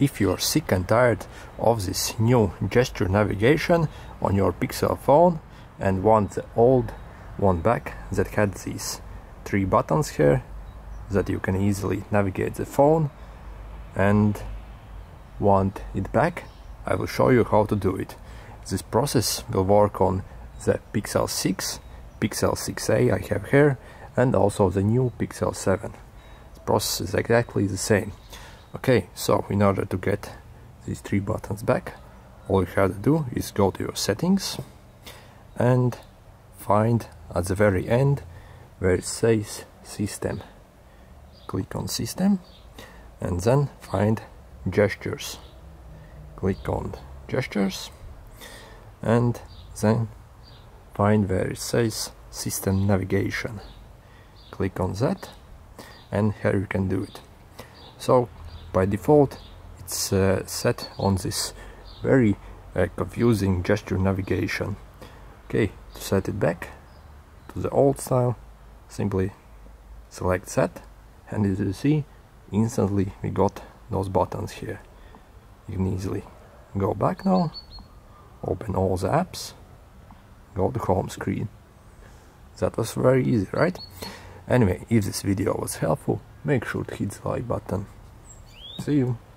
if you're sick and tired of this new gesture navigation on your Pixel phone and want the old one back that had these three buttons here that you can easily navigate the phone and want it back I will show you how to do it. This process will work on the Pixel 6 Pixel 6a I have here and also the new Pixel 7 the process is exactly the same okay so in order to get these three buttons back all you have to do is go to your settings and find at the very end where it says system. Click on system and then find gestures. Click on gestures and then find where it says system navigation. Click on that and here you can do it. So by default it's uh, set on this very uh, confusing gesture navigation. Okay to set it back to the old style simply select set and as you see instantly we got those buttons here. You can easily go back now open all the apps go to home screen. That was very easy right? Anyway if this video was helpful make sure to hit the like button see you